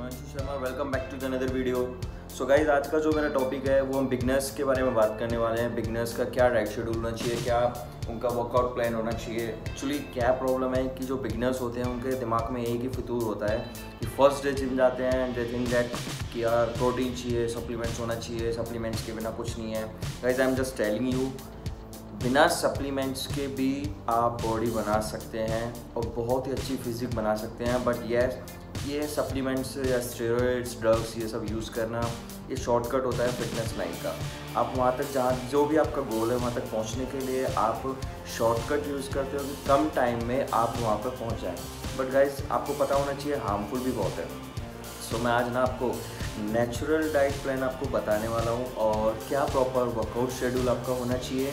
Himanshu Sharma welcome back to another video so guys आज का जो मेरा टॉपिक है, वो हम बिगनर्स के बारे में बात करने वाले हैं। बिगनर्स का क्या डाइट शेड्यूल होना चाहिए, क्या उनका वर्कआउट प्लान होना चाहिए। एक्चुअली क्या प्रॉब्लम है कि जो बिगनर्स होते हैं, उनके दिमाग में एक ही फितूर होता है कि फ़र्स्ट डे जिम जाते हैं एंड दे थिंक दैट कि यार प्रोटीन चाहिए सप्लीमेंट्स होना चाहिए सप्लीमेंट्स के बिना कुछ नहीं है। Guys I am just telling you बिना सप्लीमेंट्स के भी आप बॉडी बना सकते हैं और बहुत ही अच्छी फिजिक बना सकते हैं। बट यस ये सप्लीमेंट्स या स्टेरॉइड्स ड्रग्स ये सब यूज़ करना ये शॉर्टकट होता है फिटनेस लाइन का। आप वहाँ तक जहाँ जो भी आपका गोल है वहाँ तक पहुँचने के लिए आप शॉर्टकट यूज़ करते हो कि कम टाइम में आप वहाँ पर पहुँच जाएँ। बट गाइज़ आपको पता होना चाहिए हार्मफुल भी बहुत है। सो so, मैं आज ना आपको नेचुरल डाइट प्लान आपको बताने वाला हूँ और क्या प्रॉपर वर्कआउट शेड्यूल आपका होना चाहिए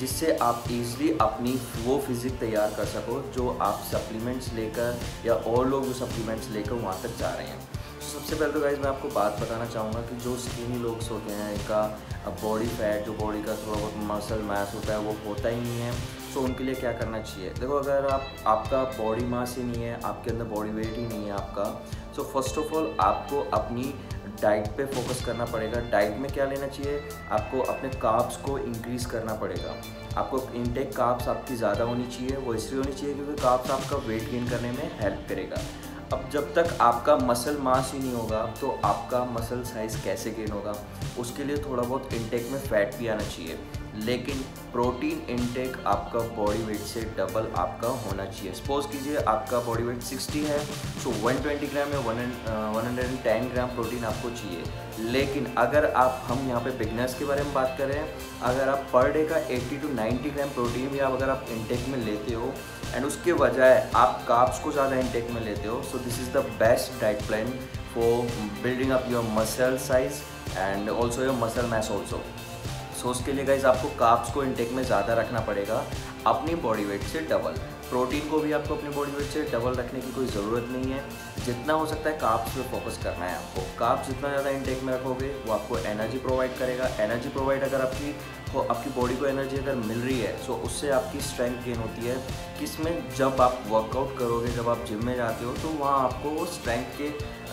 जिससे आप इजली अपनी वो फिज़िक तैयार कर सको जो आप सप्लीमेंट्स लेकर या और लोग जो सप्लीमेंट्स लेकर वहाँ तक जा रहे हैं। तो सबसे पहले तो गाइज़ मैं आपको बात बताना चाहूँगा कि जो स्किनी लोग होते हैं, इनका बॉडी फैट जो बॉडी का थोड़ा बहुत मसल मैस होता है, वो होता ही नहीं है। सो उनके लिए क्या करना चाहिए? देखो, अगर आप, आपका बॉडी मास ही नहीं है, आपके अंदर बॉडी वेट ही नहीं है आपका सो फ़र्स्ट ऑफ़ ऑल आपको अपनी डाइट पे फोकस करना पड़ेगा। डाइट में क्या लेना चाहिए? आपको अपने काप्स को इंक्रीज़ करना पड़ेगा। आपको इनटेक काप्स आपकी ज़्यादा होनी चाहिए, वो इसलिए होनी चाहिए क्योंकि काप्स आपका वेट गेन करने में हेल्प करेगा। अब जब तक आपका मसल मास ही नहीं होगा तो आपका मसल साइज़ कैसे गेन होगा? उसके लिए थोड़ा बहुत इनटेक में फ़ैट भी आना चाहिए। लेकिन प्रोटीन इनटेक आपका बॉडी वेट से डबल आपका होना चाहिए। सपोज़ कीजिए आपका बॉडी वेट 60 है सो 120 ग्राम या 110 ग्राम प्रोटीन आपको चाहिए। लेकिन अगर आप, हम यहाँ पे बिगनर्स के बारे में बात करें अगर आप पर डे का 80 टू 90 ग्राम प्रोटीन या अगर आप इनटेक में लेते हो एंड उसके बजाय आप काप्स को ज़्यादा इनटेक में लेते हो so this is the best diet plan for building up your muscle size and also your muscle mass also so उसके लिए गाइज़ आपको काप्स को इंटेक में ज़्यादा रखना पड़ेगा। अपनी बॉडी वेट से डबल प्रोटीन को भी आपको अपनी बॉडी वेट से डबल रखने की कोई ज़रूरत नहीं है। जितना हो सकता है काप्स पे फोकस करना है आपको। काप्स जितना ज़्यादा इनटेक में रखोगे, वो आपको एनर्जी प्रोवाइड करेगा। एनर्जी प्रोवाइड अगर आपकी तो आपकी बॉडी को एनर्जी अगर मिल रही है सो उससे आपकी स्ट्रेंथ गेन होती है। किसमें? जब आप वर्कआउट करोगे, जब आप जिम में जाते हो तो वहाँ आपको वो स्ट्रेंथ के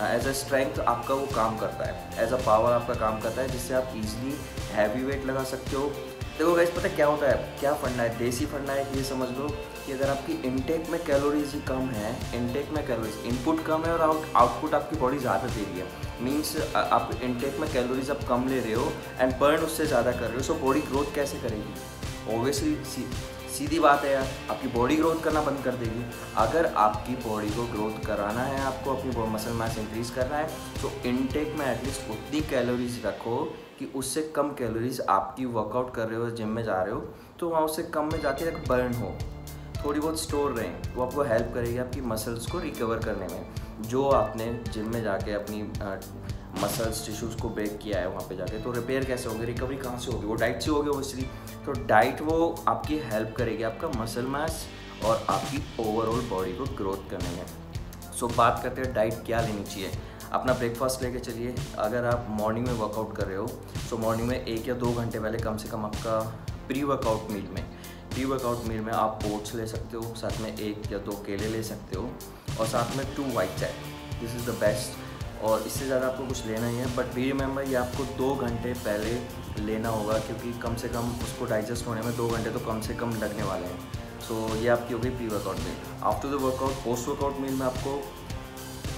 एज अ स्ट्रेंथ आपका वो काम करता है। एज अ पावर आपका काम करता है, जिससे आप इजीली हैवी वेट लगा सकते हो। देखो गैस पता क्या होता है? क्या फंडा है? देसी फंडा है, ये समझ लो कि अगर आपकी इनटेक में कैलोरीज कम है इनटेक में कैलोरीज इनपुट कम है और आउट आउटपुट आपकी बॉडी ज़्यादा दे रही है। मीन्स आप इनटेक में कैलोरीज आप कम ले रहे हो एंड बर्न उससे ज़्यादा कर रहे हो सो बॉडी ग्रोथ कैसे करेगी? ओबियसली सीधी बात है यार, आपकी बॉडी ग्रोथ करना बंद कर देगी। अगर आपकी बॉडी को ग्रोथ कराना है, आपको अपनी मसल मास इंक्रीज करना है तो इनटेक में एटलीस्ट उतनी कैलोरीज रखो कि उससे कम कैलोरीज आपकी वर्कआउट कर रहे हो जिम में जा रहे हो तो वहाँ उससे कम में जाके एक बर्न हो। थोड़ी बहुत स्टोर रहें वो आपको हेल्प करेगी आपकी मसल्स को रिकवर करने में। जो आपने जिम में जाके अपनी मसल्स टिश्यूज़ को ब्रेक किया है वहाँ पे जाके तो रिपेयर कैसे होगी रिकवरी कहाँ से होगी? वो डाइट से होगी ओबियसली तो डाइट वो आपकी हेल्प करेगी आपका मसल मास और आपकी ओवरऑल बॉडी को ग्रोथ करने में। सो so, बात करते हैं डाइट क्या लेनी चाहिए? अपना ब्रेकफास्ट लेके चलिए। अगर आप मॉर्निंग में वर्कआउट कर रहे हो तो मॉर्निंग में एक या दो घंटे पहले कम से कम आपका प्री वर्कआउट मील में प्री वर्कआउट मील में आप ओट्स ले सकते हो साथ में एक या दो केले ले सकते हो और साथ में टू वाइट चाय दिस इज़ द बेस्ट और इससे ज़्यादा आपको कुछ लेना ही है। बट बी रिमेंबर ये आपको दो घंटे पहले लेना होगा क्योंकि कम से कम उसको डाइजेस्ट होने में दो घंटे तो कम से कम लगने वाले हैं। सो so, ये आपकी हो गई pre workout meal after the workout post workout meal में आपको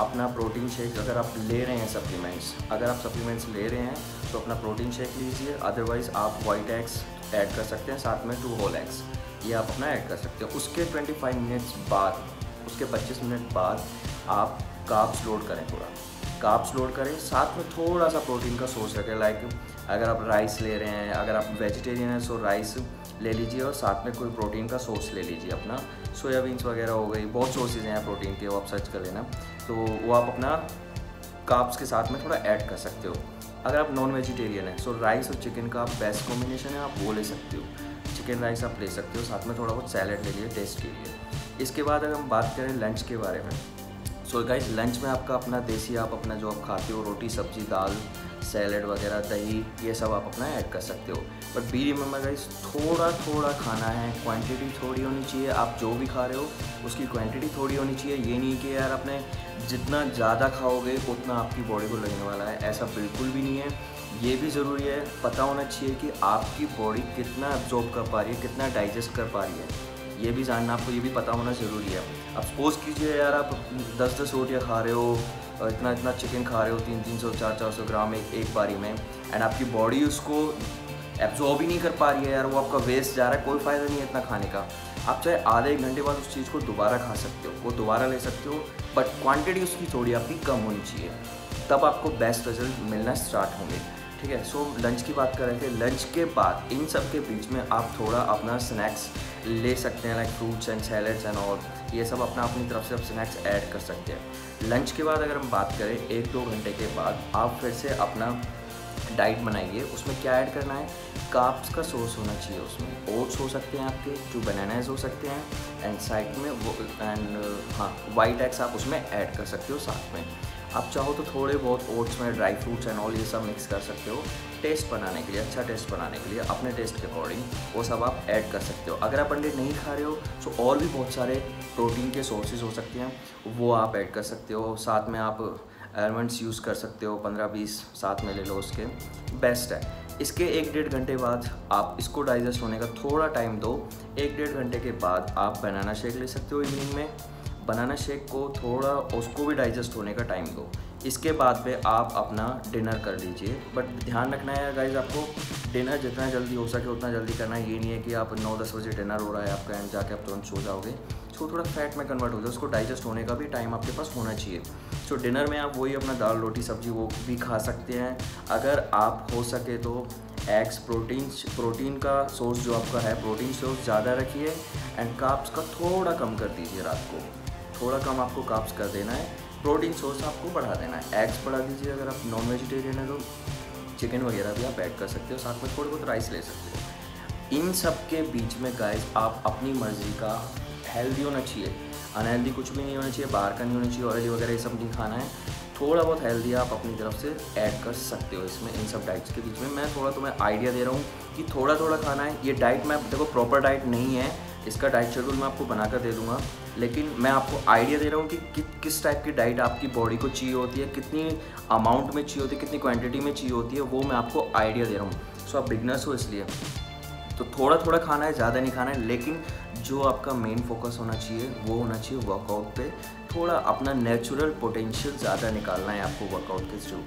अपना प्रोटीन शेक अगर आप ले रहे हैं सप्लीमेंट्स अगर आप सप्लीमेंट्स ले रहे हैं तो अपना प्रोटीन शेक लीजिए अदरवाइज़ आप वाइट एग्स ऐड कर सकते हैं, साथ में टू होल एग्स ये आप अपना ऐड कर सकते हैं। उसके 25 मिनट्स बाद, उसके 25 मिनट बाद आप काप्स लोड करें थोड़ा काप्स लोड करें, साथ में थोड़ा सा प्रोटीन का सोर्स रखें लाइक अगर आप राइस ले रहे हैं, अगर आप वेजिटेरियन हैं सो राइस ले लीजिए और साथ में कोई प्रोटीन का सोर्स ले लीजिए अपना। सोयाबीन्स वगैरह हो गई, बहुत सोर्सेज हैं प्रोटीन के, वो आप सर्च कर लेना। तो वो आप अपना काप्स के साथ में थोड़ा ऐड कर सकते हो। अगर आप नॉन वेजिटेरियन हैं सो राइस और चिकन का बेस्ट कॉम्बिनेशन है, आप वो ले सकते हो। चिकन राइस आप ले सकते हो, साथ में थोड़ा बहुत सैलड ले लिए टेस्ट के लिए। इसके बाद अगर हम बात करें लंच के बारे में सो so गाइज़ लंच में आपका अपना देसी आप अपना जो आप खाते हो, रोटी, सब्ज़ी, दाल सैलड वगैरह, दही, ये सब आप अपना ऐड कर सकते हो। बट बी रिमेंबर गाइस थोड़ा थोड़ा खाना है क्वांटिटी थोड़ी होनी चाहिए। आप जो भी खा रहे हो, उसकी क्वांटिटी थोड़ी होनी चाहिए। ये नहीं कि यार आपने जितना ज़्यादा खाओगे, उतना आपकी बॉडी को लगने वाला है। ऐसा बिल्कुल भी नहीं है। ये भी ज़रूरी है, पता होना चाहिए कि आपकी बॉडी कितना एब्जॉर्ब कर पा रही है, कितना डाइजेस्ट कर पा रही है। ये भी जानना आपको, ये भी पता होना ज़रूरी है। अब सपोज़ कीजिए यार आप दस दस रोटियाँ खा रहे हो इतना इतना चिकन खा रहे हो, तीन तीन सौ, चार चार सौ ग्राम एक एक बारी में। एंड आपकी बॉडी उसको एब्जॉर्ब ही नहीं कर पा रही है यार, वो आपका वेस्ट जा रहा है, कोई फ़ायदा नहीं है इतना खाने का। आप चाहे आधे एक घंटे बाद उस चीज़ को दोबारा खा सकते हो, वो दोबारा ले सकते हो बट क्वांटिटी उसकी थोड़ी आपकी कम होनी चाहिए। तब आपको बेस्ट रिज़ल्ट मिलना स्टार्ट होंगे। ठीक है? सो लंच की बात कर रहे थे। लंच के बाद इन सब के बीच में आप थोड़ा अपना स्नैक्स ले सकते हैं like fruits and salads and और ये सब अपना अपनी तरफ़ से आप स्नैक्स ऐड कर सकते हैं। लंच के बाद अगर हम बात करें, एक दो घंटे के बाद आप फिर से अपना डाइट बनाइए। उसमें क्या ऐड करना है? काप्स का सोर्स होना चाहिए उसमें। ओट्स हो सकते हैं आपके, जो बनानाज हो सकते हैं एंड साइड में वो एंड हाँ वाइट एग्स आप उसमें ऐड कर सकते हो साथ में। आप चाहो तो थोड़े बहुत ओट्स में ड्राई फ्रूट्स एंड ऑल ये सब मिक्स कर सकते हो। टेस्ट बनाने के लिए अच्छा टेस्ट बनाने के लिए, अपने टेस्ट के अकॉर्डिंग वो सब आप ऐड कर सकते हो। अगर आप अंडे नहीं खा रहे हो तो और भी बहुत सारे प्रोटीन के सोर्सेज हो सकते हैं, वो आप ऐड कर सकते हो। साथ में आप एलमेंट्स यूज़ कर सकते हो, पंद्रह बीस साथ में ले लो उसके। बेस्ट है। इसके एक डेढ़ घंटे बाद आप, इसको डाइजेस्ट होने का थोड़ा टाइम दो। एक डेढ़ घंटे के बाद आप बनाना शेक ले सकते हो इवनिंग में। बनाना शेक को थोड़ा, उसको भी डाइजेस्ट होने का टाइम दो। इसके बाद पे आप अपना डिनर कर लीजिए। बट ध्यान रखना है गाइज़ आपको डिनर जितना जल्दी हो सके, उतना जल्दी करना है। ये नहीं है कि आप नौ दस बजे डिनर हो रहा है, आपका एंड जाके आप तुरंत सो जाओगे। सो थोड़ा फैट में कन्वर्ट हो जाए, उसको डाइजेस्ट होने का भी टाइम आपके पास होना चाहिए। सो डिनर में आप वही अपना दाल, रोटी, सब्ज़ी वो भी खा सकते हैं। अगर आप हो सके तो एग्स प्रोटीन प्रोटीन का सोर्स जो आपका है प्रोटीन सोर्स ज़्यादा रखिए। एंड काप्स का थोड़ा कम कर दीजिए रात को। थोड़ा कम आपको काप्स कर देना है। प्रोटीन सोर्स आपको बढ़ा देना है। एग्स बढ़ा दीजिए अगर आप नॉन वेजिटेरियन है तो। चिकन वगैरह भी आप ऐड कर सकते हो, साथ में थोड़े बहुत राइस ले सकते हो। इन सब के बीच में गाइस आप अपनी मर्ज़ी का हेल्दी होना चाहिए। अनहेल्दी कुछ भी नहीं होना चाहिए, बाहर का नहीं होना चाहिए ऑयली वगैरह ये सब नहीं खाना है। थोड़ा बहुत हेल्दी आप अपनी तरफ़ से ऐड कर सकते हो इसमें, इन सब डाइट्स के बीच में। मैं थोड़ा तुम्हें आइडिया दे रहा हूँ कि थोड़ा थोड़ा खाना है। ये डाइट मैं, देखो प्रॉपर डाइट नहीं है। इसका डाइट शेड्यूल मैं आपको बना कर दे दूँगा। लेकिन मैं आपको आइडिया दे रहा हूँ कि, कि किस टाइप की डाइट आपकी बॉडी को चाहिए होती है कितनी अमाउंट में चाहिए होती है कितनी क्वांटिटी में चाहिए होती है वो मैं आपको आइडिया दे रहा हूँ। सो आप बिगनर्स हो इसलिए। तो थोड़ा थोड़ा खाना है ज़्यादा नहीं खाना है लेकिन जो आपका मेन फोकस होना चाहिए वो होना चाहिए वर्कआउट पे। थोड़ा अपना नेचुरल पोटेंशियल ज़्यादा निकालना है आपको वर्कआउट के थ्रू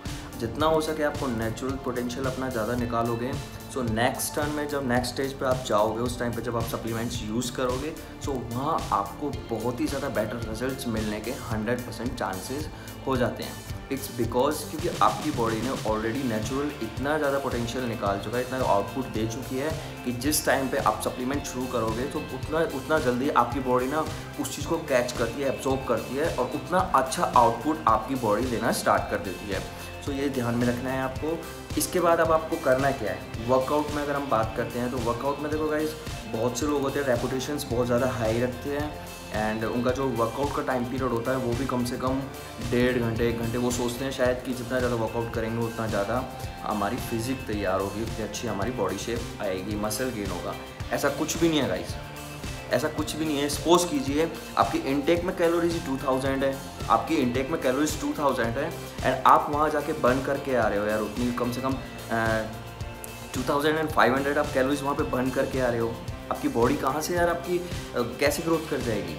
जितना हो सके आपको नेचुरल पोटेंशियल अपना ज़्यादा निकालोगे सो नेक्स्ट टर्न में जब नेक्स्ट स्टेज पे आप जाओगे उस टाइम पे जब आप सप्लीमेंट्स यूज़ करोगे सो so वहाँ आपको बहुत ही ज़्यादा बेटर रिजल्ट्स मिलने के 100 परसेंट चांसेस हो जाते हैं। इट्स बिकॉज़ क्योंकि आपकी बॉडी ने ऑलरेडी नेचुरल इतना ज़्यादा पोटेंशियल निकाल चुका है इतना आउटपुट दे चुकी है कि जिस टाइम पे आप सप्लीमेंट शुरू करोगे तो उतना उतना जल्दी आपकी बॉडी ना उस चीज़ को कैच करती है एब्जॉर्ब करती है और उतना अच्छा आउटपुट आपकी बॉडी देना स्टार्ट कर देती है। सो so, ये ध्यान में रखना है आपको। इसके बाद अब आपको करना क्या है? वर्कआउट में अगर हम बात करते हैं तो वर्कआउट में देखो गाइज़ बहुत से लोग होते हैं रेपुटेशंस बहुत ज़्यादा हाई रखते हैं एंड उनका जो वर्कआउट का टाइम पीरियड होता है, वो भी कम से कम डेढ़ घंटे, एक घंटे, वो सोचते हैं शायद कि जितना ज़्यादा वर्कआउट करेंगे, उतना ज़्यादा हमारी फिज़िक तैयार होगी, उतनी अच्छी हमारी बॉडी शेप आएगी मसल गेन होगा। ऐसा कुछ भी नहीं है गाइस ऐसा कुछ भी नहीं है। सपोज़ कीजिए, आपकी इनटेक में कैलोरीज टू थाउज़ेंड है, आपकी इनटेक में कैलोरीज टू थाउज़ेंड है एंड आप वहाँ जाके बर्न करके आ रहे हो यार, उतनी कम से कम two thousand and five hundred आप कैलोरीज वहाँ पे बर्न करके आ रहे हो। आपकी बॉडी कहाँ से यार आपकी कैसे ग्रोथ कर जाएगी?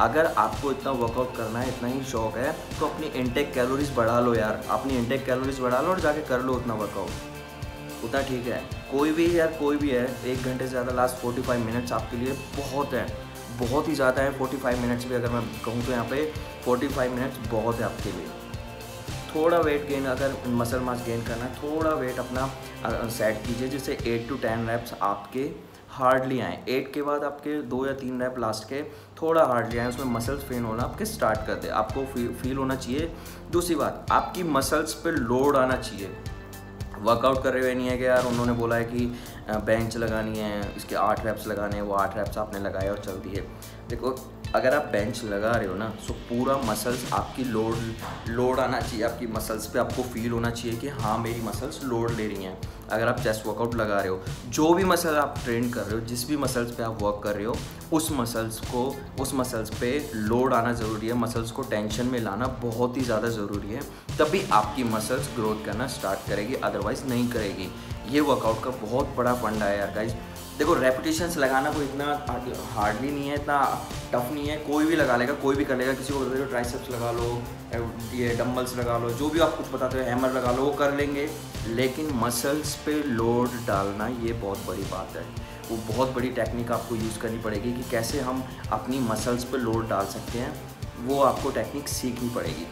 अगर आपको इतना वर्कआउट करना है, इतना ही शौक है तो अपनी इनटेक कैलोरीज बढ़ा लो यार। अपनी इनटेक कैलोरीज बढ़ा लो और जाके कर लो उतना वर्कआउट उतना ठीक है। कोई भी यार, कोई भी है, एक घंटे से ज़्यादा लास्ट फोर्टी फाइव मिनट्स आपके लिए बहुत है। बहुत ही ज़्यादा है फोर्टी फाइव मिनट्स भी अगर मैं कहूँ तो यहाँ पे फोर्टी फाइव मिनट्स बहुत है आपके लिए। थोड़ा वेट गेन अगर मसल मास गेन करना है, थोड़ा वेट अपना सेट कीजिए, जिससे एट टू टेन रैप्स आपके हार्डली आएँ। एट के बाद आपके दो या तीन रैप लास्ट के थोड़ा हार्डली आए, उसमें मसल्स पेन होना आपके स्टार्ट कर दे। आपको फील होना चाहिए। दूसरी बात, आपकी मसल्स पर लोड आना चाहिए। वर्कआउट कर रहे हुए नहीं है कि यार उन्होंने बोला है कि बेंच लगानी है, इसके आठ रैप्स लगाने हैं, वो आठ रैप्स आपने लगाए और चल दिए। देखो अगर आप बेंच लगा रहे हो ना सो पूरा मसल्स आपकी लोड लोड आना चाहिए, आपकी मसल्स पे आपको फील होना चाहिए कि हाँ मेरी मसल्स लोड ले रही हैं। अगर आप चेस्ट वर्कआउट लगा रहे हो, जो भी मसल आप ट्रेन कर रहे हो, जिस भी मसल्स पे आप वर्क कर रहे हो, उस मसल्स को, उस मसल्स पे लोड आना ज़रूरी है। मसल्स को टेंशन में लाना बहुत ही ज़्यादा ज़रूरी है। तभी आपकी मसल्स ग्रोथ करना स्टार्ट करेगी अदरवाइज़ नहीं करेगी। ये वर्कआउट का बहुत बड़ा फंडा है यार गाइज़ देखो रेपिटेशंस लगाना कोई इतना हार्डली नहीं है इतना टफ नहीं है। कोई भी लगा लेगा कोई भी कर लेगा। किसी को बोलते हो ट्राइसेप्स लगा लो ये डम्बल्स लगा लो जो भी आप कुछ बताते हो हैमर लगा लो वो कर लेंगे। लेकिन मसल्स पे लोड डालना ये बहुत बड़ी बात है। वो बहुत बड़ी टेक्निक आपको यूज़ करनी पड़ेगी कि कैसे हम अपनी मसल्स पे लोड डाल सकते हैं। वो आपको टेक्निक सीखनी पड़ेगी।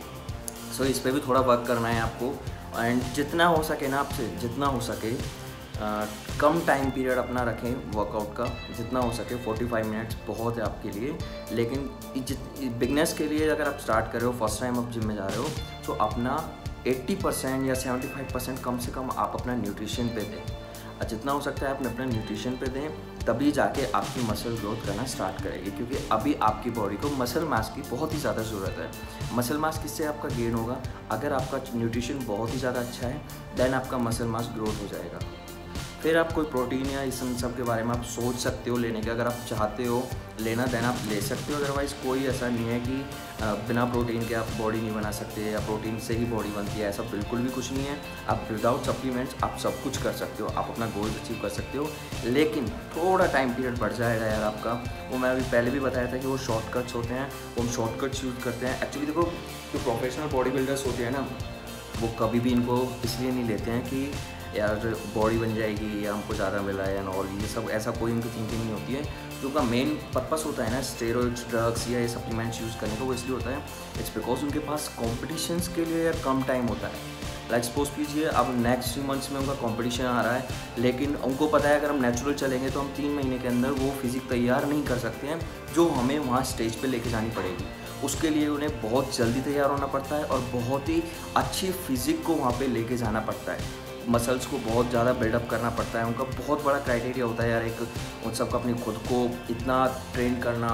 सो so, इस पर भी थोड़ा वर्क करना है आपको। एंड जितना हो सके ना आपसे जितना हो सके कम टाइम पीरियड अपना रखें वर्कआउट का, जितना हो सके 45 मिनट्स बहुत है आपके लिए। लेकिन बिगनेस के लिए अगर आप स्टार्ट कर रहे हो फ़र्स्ट टाइम आप जिम में जा रहे हो तो अपना 80 परसेंट या 75 परसेंट कम से कम आप अपना न्यूट्रिशन पे दें। जितना हो सकता है आप अपना न्यूट्रिशन पे दें, तभी जाके आपकी मसल ग्रोथ करना स्टार्ट करेगी। क्योंकि अभी आपकी बॉडी को मसल मास की बहुत ही ज़्यादा ज़रूरत है। मसल मास किससे आपका गेन होगा? अगर आपका न्यूट्रिशन बहुत ही ज़्यादा अच्छा है देन आपका मसल मास ग्रोथ हो जाएगा। फिर आप कोई प्रोटीन या इस सब के बारे में आप सोच सकते हो लेने के, अगर आप चाहते हो लेना देन आप ले सकते हो अदरवाइज़ कोई ऐसा नहीं है कि बिना प्रोटीन के आप बॉडी नहीं बना सकते या प्रोटीन से ही बॉडी बनती है, ऐसा बिल्कुल भी कुछ नहीं है। आप विदाउट सप्लीमेंट्स आप सब कुछ कर सकते हो, आप अपना गोल अचीव कर सकते हो, लेकिन थोड़ा टाइम पीरियड बढ़ जाएगा यार आपका। वो मैं अभी पहले भी बताया था कि वो शॉर्टकट्स होते हैं, वो हम शॉर्टकट्स यूज़ करते हैं। एक्चुअली देखो, जो प्रोफेशनल बॉडी बिल्डर्स होते हैं ना, वो कभी भी इनको इसलिए नहीं लेते हैं कि यार बॉडी बन जाएगी, या हमको ज़्यादा मिला है और ये सब, ऐसा कोई उनकी थिंकिंग नहीं होती है। जो उनका मेन पर्पस होता है ना स्टेरॉइड्स ड्रग्स या ये सप्लीमेंट्स यूज़ करने का, वो इसलिए होता है इट्स बिकॉज़ उनके पास कॉम्पिटिशन्स के लिए यार कम टाइम होता है। लाइक सपोज़ कीजिए, अब नेक्स्ट थ्री मंथ्स में उनका कंपटीशन आ रहा है, लेकिन उनको पता है अगर हम नेचुरल चलेंगे तो हम तीन महीने के अंदर वो फिज़िक तैयार नहीं कर सकते हैं, जो हमें वहाँ स्टेज पे लेके जानी पड़ेगी। उसके लिए उन्हें बहुत जल्दी तैयार होना पड़ता है और बहुत ही अच्छी फिज़िक को वहाँ पे लेके जाना पड़ता है। मसल्स को बहुत ज़्यादा बिल्डअप करना पड़ता है। उनका बहुत बड़ा क्राइटेरिया होता है यार एक, उन सबका अपनी खुद को इतना ट्रेन करना,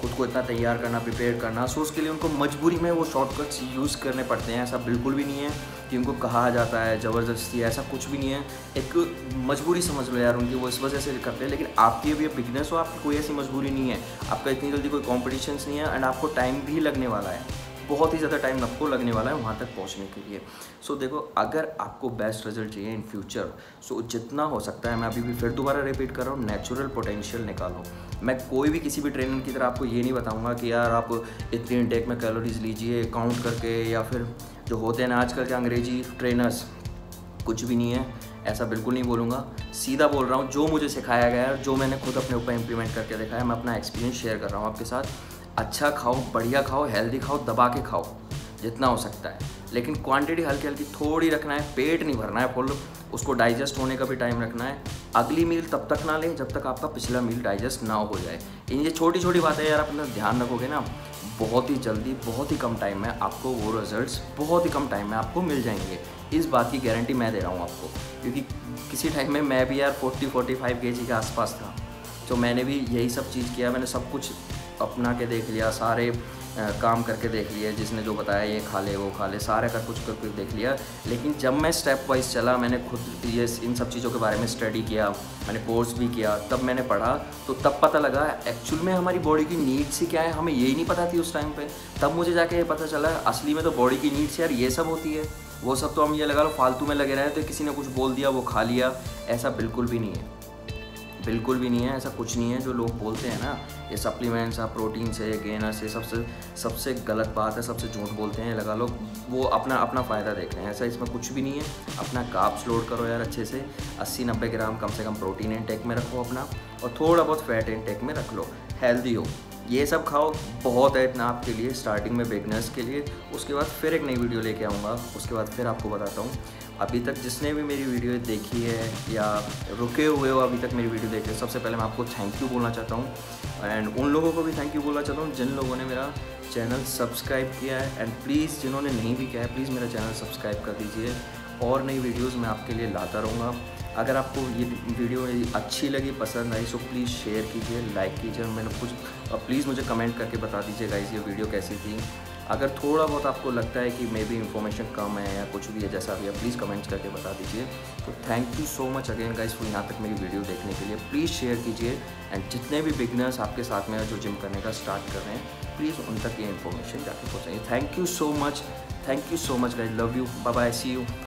खुद को इतना तैयार करना प्रिपेयर करना। सो उसके लिए उनको मजबूरी में वो शॉर्टकट्स यूज़ करने पड़ते हैं। ऐसा बिल्कुल भी नहीं है कि उनको कहा जाता है, ज़बरदस्ती, ऐसा कुछ भी नहीं है। एक मजबूरी समझ लो यार उनकी, वो इस वजह से करते हैं। लेकिन आपकी अभी बिगनेस हो, आपकी कोई ऐसी मजबूरी नहीं है। आपका इतनी जल्दी कोई कॉम्पिटिशन नहीं है एंड आपको टाइम भी लगने वाला है। बहुत ही ज़्यादा टाइम आपको लगने वाला है वहाँ तक पहुँचने के लिए। सो so, देखो अगर आपको बेस्ट रिज़ल्ट चाहिए इन फ्यूचर सो जितना हो सकता है मैं अभी भी फिर दोबारा रिपीट कर रहा हूँ नेचुरल पोटेंशियल निकालो। मैं कोई भी किसी भी ट्रेनर की तरह आपको ये नहीं बताऊँगा कि यार आप इतनी इंटेक में कैलोरीज लीजिए काउंट करके या फिर जो होते हैं ना आजकल के अंग्रेज़ी ट्रेनर्स कुछ भी नहीं है ऐसा बिल्कुल नहीं बोलूँगा। सीधा बोल रहा हूँ जो मुझे सिखाया गया है जो मैंने खुद अपने ऊपर इम्प्लीमेंट करके देखा है मैं अपना एक्सपीरियंस शेयर कर रहा हूँ आपके साथ। अच्छा खाओ, बढ़िया खाओ हेल्दी खाओ, दबा के खाओ, जितना हो सकता है। लेकिन क्वांटिटी हल्की हल्की थोड़ी रखना है, पेट नहीं भरना है फुल, उसको डाइजेस्ट होने का भी टाइम रखना है। अगली मील तब तक ना लें जब तक आपका पिछला मील डाइजेस्ट ना हो जाए। इन ये छोटी छोटी बातें यार अपना ध्यान रखोगे ना, बहुत ही जल्दी, बहुत ही कम टाइम में आपको वो रिजल्ट्स बहुत ही कम टाइम में आपको मिल जाएँगे। इस बात की गारंटी मैं दे रहा हूँ आपको, क्योंकि किसी टाइम में मैं भी यार फोर्टी फोर्टी फाइव के जी के आसपास था तो मैंने भी यही सब चीज़ किया, मैंने सब कुछ अपना के देख लिया, सारे काम करके देख लिए जिसने जो बताया ये खा ले, वो खा ले, सारे का कुछ करके देख लिया। लेकिन जब मैं स्टेप वाइज चला, मैंने खुद ये इन सब चीज़ों के बारे में स्टडी किया, मैंने कोर्स भी किया, तब मैंने पढ़ा तो तब पता लगा एक्चुअल में हमारी बॉडी की नीड्स ही क्या है, हमें यही नहीं पता थी उस टाइम पर तब मुझे जाके ये पता चला, असली में तो बॉडी की नीड्स यार ये सब होती है। वो सब तो हम ये लगा लो, फालतू में लगे रहे तो किसी ने कुछ बोल दिया, वो खा लिया, ऐसा बिल्कुल भी नहीं है। बिल्कुल भी नहीं है, ऐसा कुछ नहीं है जो लोग बोलते हैं ना। ये सप्लीमेंट्स आप प्रोटीन से गेनर से सबसे सबसे गलत बात है, सबसे झूठ बोलते हैं लगा लो। वो अपना अपना फ़ायदा देख रहे हैं। ऐसा इसमें कुछ भी नहीं है। अपना काप्स लोड करो यार अच्छे से। 80-90 ग्राम कम से कम प्रोटीन इनटेक में रखो अपना। और थोड़ा बहुत फैट इनटेक में रख लो। हेल्दी हो। ये सब खाओ, बहुत है इतना आपके लिए स्टार्टिंग में बिगनर्स के लिए। उसके बाद फिर एक नई वीडियो लेके आऊँगा। उसके बाद फिर आपको बताता हूँ। अभी तक जिसने भी मेरी वीडियो देखी है या रुके हुए हो अभी तक मेरी वीडियो देख सबसे पहले मैं आपको थैंक यू बोलना चाहता हूँ। एंड उन लोगों को भी थैंक यू बोलना चाहता हूँ जिन लोगों ने मेरा चैनल सब्सक्राइब किया है। एंड प्लीज़ जिन्होंने नहीं भी किया है प्लीज़ मेरा चैनल सब्सक्राइब कर दीजिए। और नई वीडियोज़ मैं आपके लिए लाता रहूँगा। अगर आपको ये वीडियो अच्छी लगी, पसंद आई सो प्लीज़ शेयर कीजिए लाइक कीजिए। मैंने कुछ प्लीज़ मुझे कमेंट करके बता दीजिए गाइज़ ये वीडियो कैसी थी। अगर थोड़ा बहुत आपको लगता है कि मे बी इन्फॉर्मेशन कम है या कुछ भी है, जैसा भी है प्लीज़ कमेंट्स करके बता दीजिए। तो thank you so much again guys for यहाँ तक मेरी वीडियो देखने के लिए। प्लीज़ शेयर कीजिए एंड जितने भी बिगनर्स आपके साथ में जो जिम करने का स्टार्ट कर रहे हैं प्लीज़ उन तक ये इन्फॉर्मेशन जाके पहुँचाइए। Thank you so much thank you so much guys love you bye bye see you